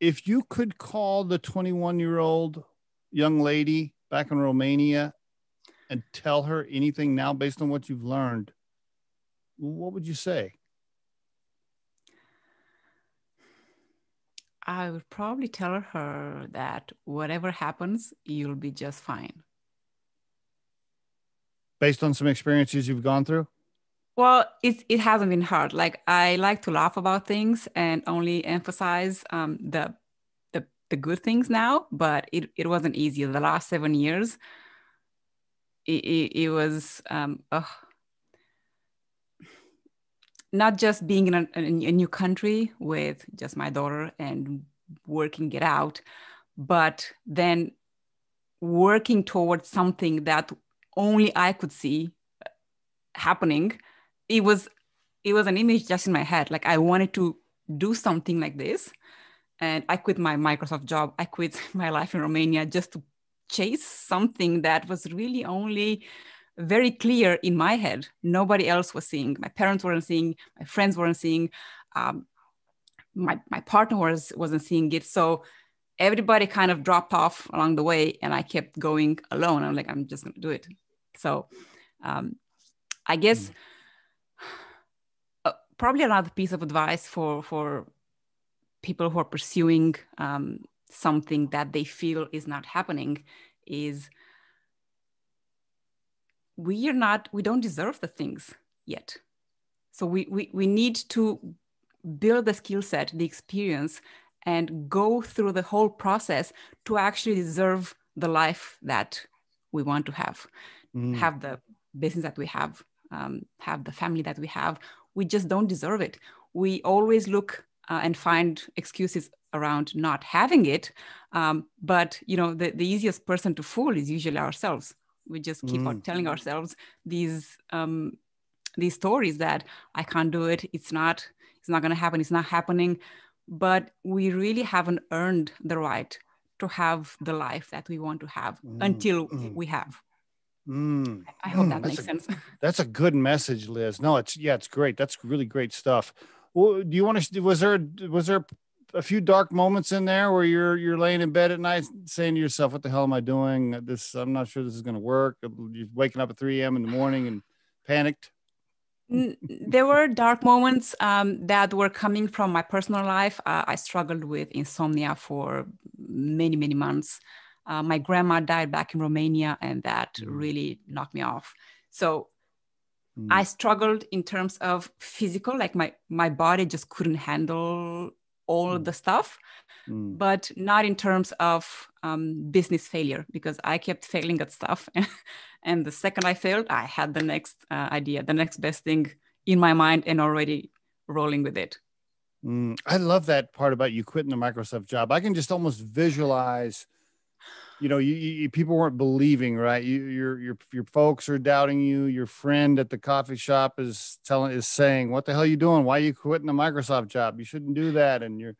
if you could call the 21 year old young lady back in Romania and tell her anything now based on what you've learned, what would you say? I would probably tell her that whatever happens, you'll be just fine. Based on some experiences you've gone through? Well, it, it hasn't been hard. Like I like to laugh about things and only emphasize um, the, the the good things now, but it, it wasn't easy. The last seven years, it, it, it was um, not just being in a, in a new country with just my daughter and working it out, but then working towards something that only I could see happening. It was it was an image just in my head. Like I wanted to do something like this. And I quit my Microsoft job. I quit my life in Romania just to chase something that was really only very clear in my head. Nobody else was seeing. My parents weren't seeing. My friends weren't seeing. Um, my my partner was wasn't seeing it. So everybody kind of dropped off along the way, and I kept going alone. I'm like, I'm just gonna do it. So um, I guess mm. Probably another piece of advice for for people who are pursuing um, something that they feel is not happening is we are not we don't deserve the things yet so we we, we need to build the skill set the experience and go through the whole process to actually deserve the life that we want to have mm. have the business that we have um, have the family that we have we just don't deserve it we always look uh, and find excuses around not having it um, but you know the, the easiest person to fool is usually ourselves we just keep mm. on telling ourselves these um, these stories that i can't do it it's not it's not going to happen it's not happening but we really haven't earned the right to have the life that we want to have mm. until mm. we have mm. i hope that makes a, sense that's a good message liz no it's yeah it's great that's really great stuff well, do you want to was there was there a few dark moments in there where you're you're laying in bed at night saying to yourself, "What the hell am I doing? This I'm not sure this is going to work." You're waking up at 3 a.m. in the morning and panicked. There were dark moments um, that were coming from my personal life. Uh, I struggled with insomnia for many many months. Uh, my grandma died back in Romania, and that mm. really knocked me off. So mm. I struggled in terms of physical, like my my body just couldn't handle all mm. the stuff, mm. but not in terms of um, business failure because I kept failing at stuff. and the second I failed, I had the next uh, idea, the next best thing in my mind and already rolling with it. Mm, I love that part about you quitting the Microsoft job. I can just almost visualize you know, you, you, people weren't believing, right? You, your your your folks are doubting you. Your friend at the coffee shop is telling is saying, "What the hell are you doing? Why are you quitting the Microsoft job? You shouldn't do that." And you're,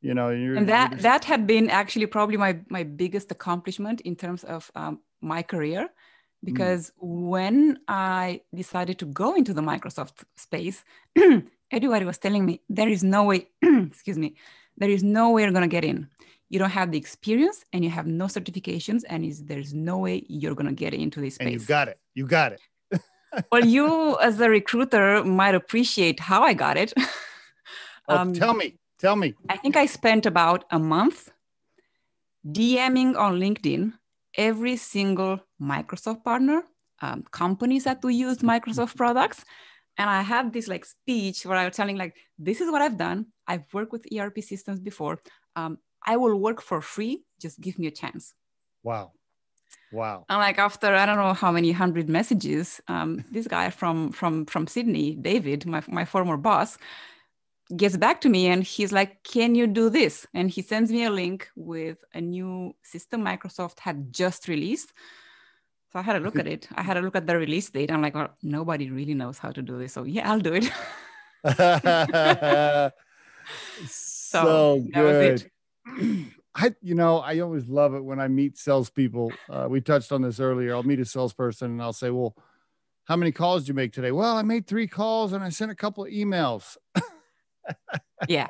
you know, you're, and that you're just... that had been actually probably my my biggest accomplishment in terms of um, my career, because mm. when I decided to go into the Microsoft space, everybody was telling me there is no way. excuse me, there is no way you're gonna get in you don't have the experience and you have no certifications and there's no way you're going to get into this space. And you got it. You got it. well, you as a recruiter might appreciate how I got it. oh, um, tell me, tell me. I think I spent about a month DMing on LinkedIn every single Microsoft partner, um, companies that do use Microsoft products. And I had this like speech where I was telling like, this is what I've done. I've worked with ERP systems before. Um, I will work for free. Just give me a chance. Wow. Wow. And like after I don't know how many hundred messages, um, this guy from from from Sydney, David, my my former boss, gets back to me and he's like, "Can you do this?" And he sends me a link with a new system Microsoft had just released. So I had a look at it. I had a look at the release date. I'm like, well, nobody really knows how to do this. So yeah, I'll do it. so, so good. I, you know, I always love it when I meet salespeople. Uh, we touched on this earlier. I'll meet a salesperson and I'll say, "Well, how many calls did you make today?" Well, I made three calls and I sent a couple of emails. yeah.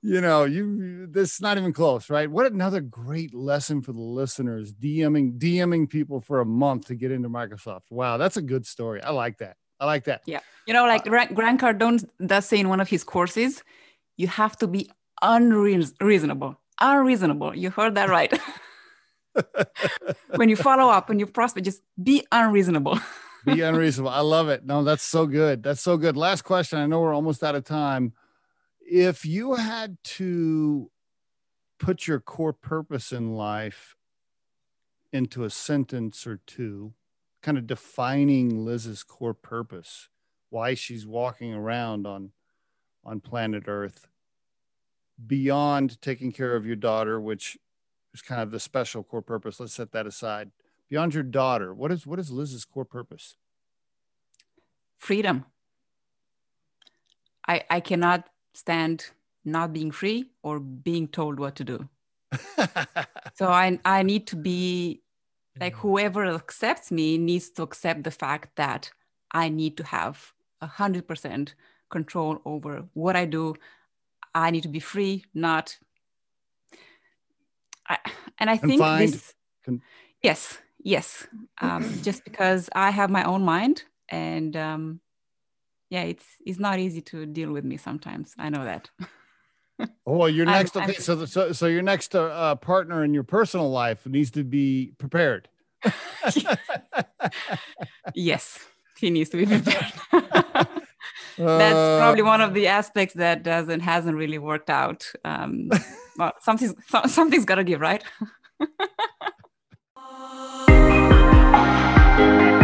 you know, you this is not even close, right? What another great lesson for the listeners. DMing DMing people for a month to get into Microsoft. Wow, that's a good story. I like that. I like that. Yeah, you know, like uh, Grant Cardone does say in one of his courses, you have to be unreasonable. Unreasonable. You heard that right. when you follow up, when you prospect, just be unreasonable. be unreasonable. I love it. No, that's so good. That's so good. Last question. I know we're almost out of time. If you had to put your core purpose in life into a sentence or two, kind of defining Liz's core purpose, why she's walking around on on planet Earth, beyond taking care of your daughter, which is kind of the special core purpose. Let's set that aside. Beyond your daughter, what is what is Liz's core purpose? Freedom. I I cannot stand not being free or being told what to do. so I I need to be like mm-hmm. whoever accepts me needs to accept the fact that I need to have a hundred percent control over what I do. I need to be free, not. I, and I think this. Con- yes, yes. Um, just because I have my own mind, and um, yeah, it's it's not easy to deal with me sometimes. I know that. oh, well, your next I'm, okay. I'm, so, so so your next uh, uh, partner in your personal life needs to be prepared. yes, he needs to be prepared that's uh, probably one of the aspects that doesn't hasn't really worked out. Um, well, something's something's got to give, right?